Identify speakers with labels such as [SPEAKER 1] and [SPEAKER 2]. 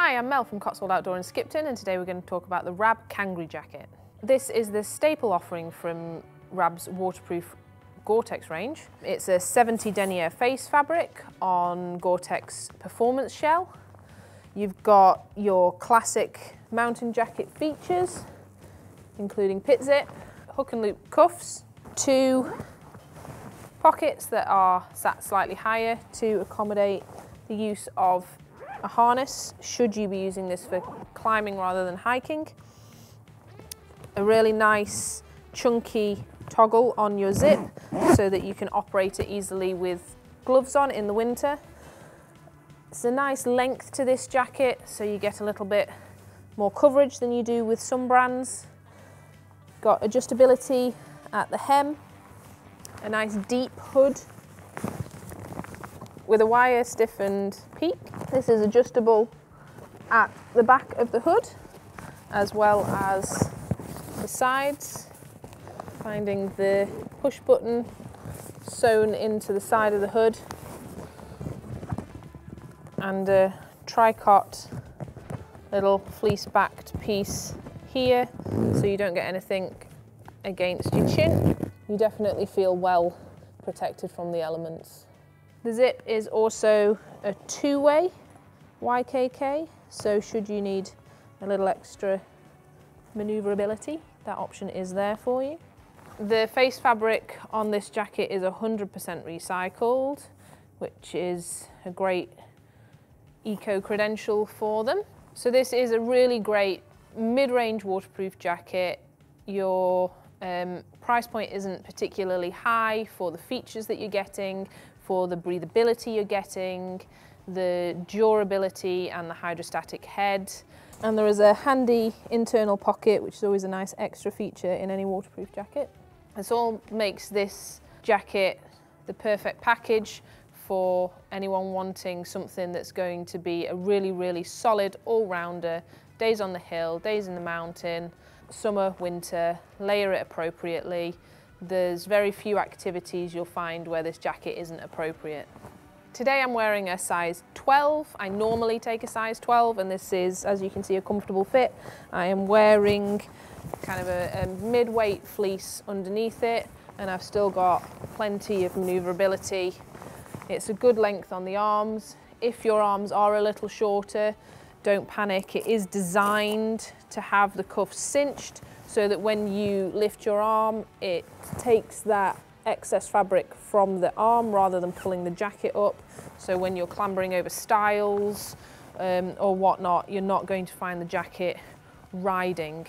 [SPEAKER 1] Hi, I'm Mel from Cotswold Outdoor in Skipton and today we're going to talk about the Rab Kangri jacket. This is the staple offering from Rab's waterproof Gore-Tex range. It's a 70 denier face fabric on Gore-Tex performance shell. You've got your classic mountain jacket features, including pit zip, hook and loop cuffs, two pockets that are sat slightly higher to accommodate the use of a harness should you be using this for climbing rather than hiking. A really nice chunky toggle on your zip so that you can operate it easily with gloves on in the winter. It's a nice length to this jacket so you get a little bit more coverage than you do with some brands. Got adjustability at the hem, a nice deep hood with a wire stiffened peak. This is adjustable at the back of the hood as well as the sides. Finding the push button sewn into the side of the hood and a tricot little fleece backed piece here so you don't get anything against your chin. You definitely feel well protected from the elements. The zip is also a two-way YKK, so should you need a little extra maneuverability, that option is there for you. The face fabric on this jacket is 100% recycled, which is a great eco credential for them. So this is a really great mid-range waterproof jacket. Your um, price point isn't particularly high for the features that you're getting, for the breathability you're getting, the durability and the hydrostatic head. And there is a handy internal pocket, which is always a nice extra feature in any waterproof jacket. This all makes this jacket the perfect package for anyone wanting something that's going to be a really, really solid all-rounder, days on the hill, days in the mountain, summer, winter, layer it appropriately, there's very few activities you'll find where this jacket isn't appropriate. Today I'm wearing a size 12. I normally take a size 12 and this is, as you can see, a comfortable fit. I am wearing kind of a, a mid-weight fleece underneath it and I've still got plenty of maneuverability. It's a good length on the arms. If your arms are a little shorter, don't panic. It is designed to have the cuffs cinched so that when you lift your arm, it takes that excess fabric from the arm rather than pulling the jacket up. So when you're clambering over stiles um, or whatnot, you're not going to find the jacket riding.